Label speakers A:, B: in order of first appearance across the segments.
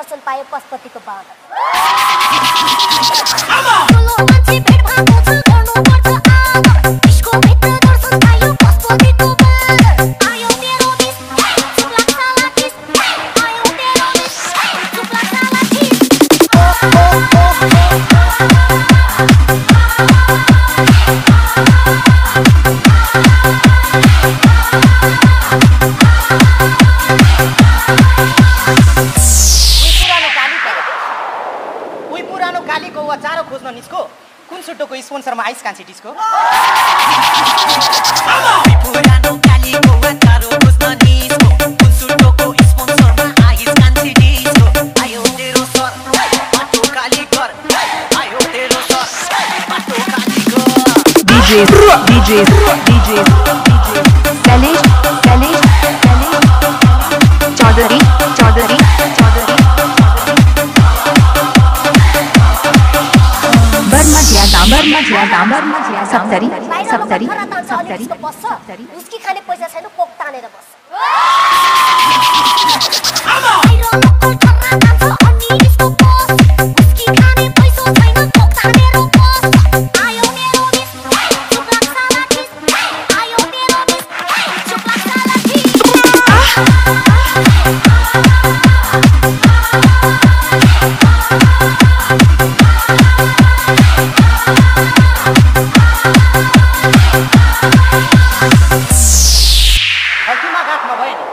A: दर्शन पाए पशुपतिको
B: बाबा खोज्न निस्को कुन सुटोको स्पोन्सरमा आइस कान्छे disco
C: DJ, DJ, DJ. Saptari Saptari Saptari
A: उसकी खाने पैसा छैन कोक तानेर
B: बस्छ आघात नभए नि।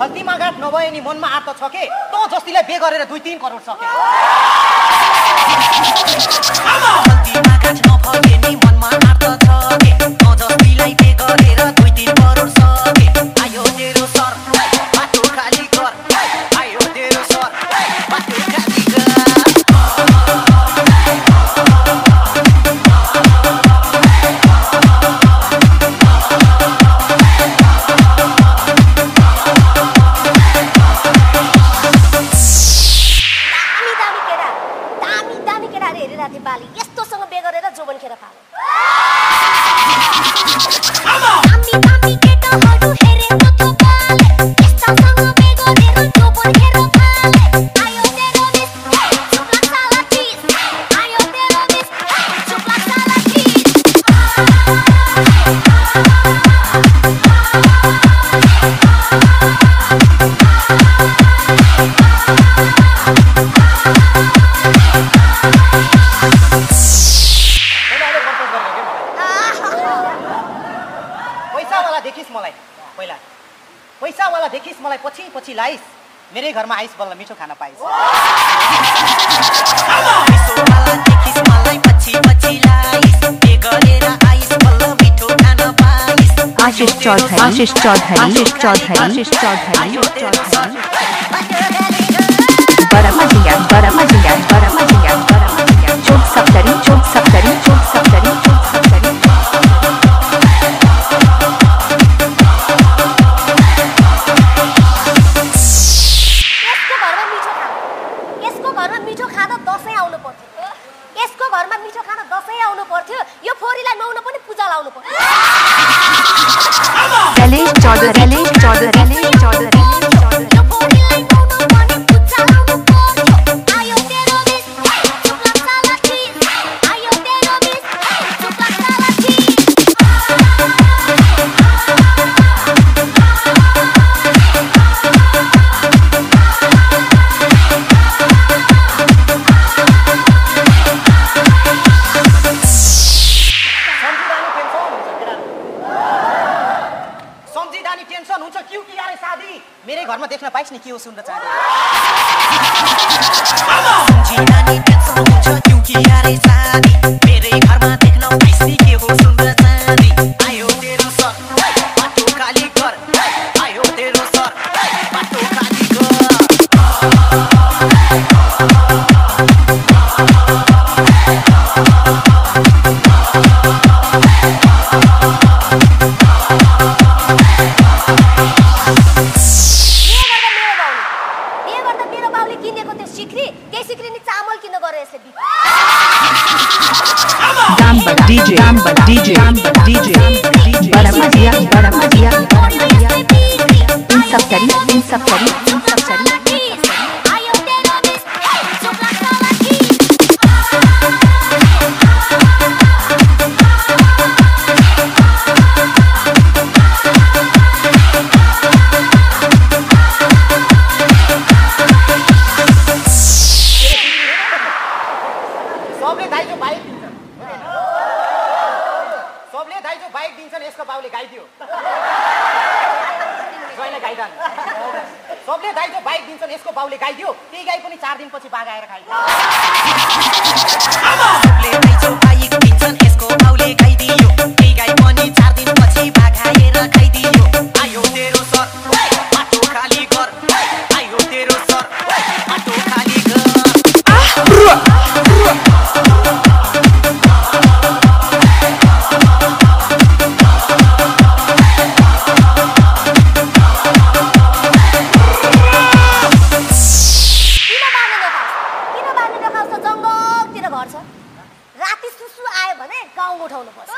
B: खल्तीमा गाँठ नभए नि मनमा आत्त छ के? त जस्तीलाई बे गरेर दुई तिन करोड सक्यो। पैसावाला देखिस मलाई। पहिला। पैसावाला देखिस मलाई पछि पछि लाइस। मेरै घरमा आइस बल्ल मिठो खाना पाइस।
C: आशिष चौधरी। आशिष आशिष आशिष
B: पहले चौदह टेन्सन हुन्छ क्यु कि यारे सादी मेरै घरमा देख्न पाइस् नि के हो सुन्न चाहदिन मेरै घरमा देख्न पाइस् नि के हो सुन्न डीजे डीजे डीजे बड़ा मजिया बड़ा मजिया इन सब करी
A: इन सब करी इन सब करी गाइदियो। गाइदान। सबले दाइजो बाइक दिन्छन् यसको बाउले गाइदियो। त्यही गाई पनि चार दिनपछि बागाएर खाइदियो।
B: सुसु आयो भने गाउँ उठाउनु पर्छ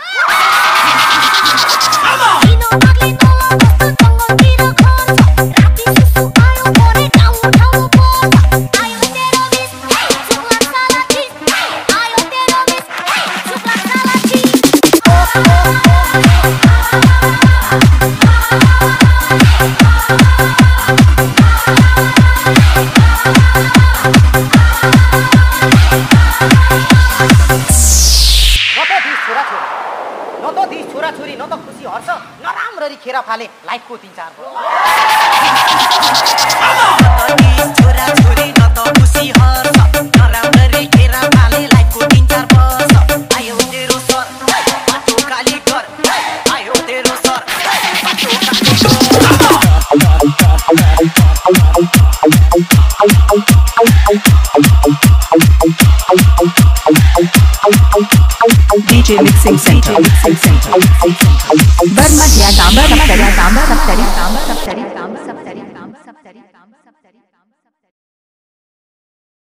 A: छोराछोरी न त दिस छोराछोरी न त खुसी हर्ष नराम्ररी खेर फाले लाइफको तिन चार वर्ष।
D: छोरा छोरी न त खुसी हर्ष नराम्ररी
C: Mixing Center. Burma Dia Damba Daftari Damba Daftari